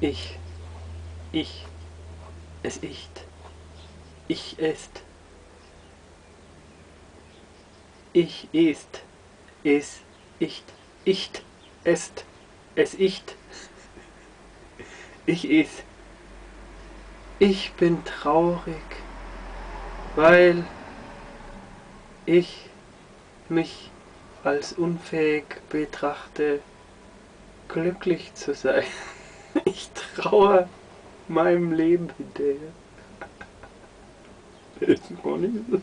Ich. Ich. Es ist. Ich ist. Ich ist. Es ist. Icht. Est. Es ist. Ich ist. Ich bin traurig, weil ich mich als unfähig betrachte, glücklich zu sein. Ich traue meinem Leben hinterher. Das ist nicht.